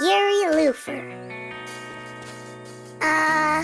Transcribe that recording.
Yuri Lufer. Uh,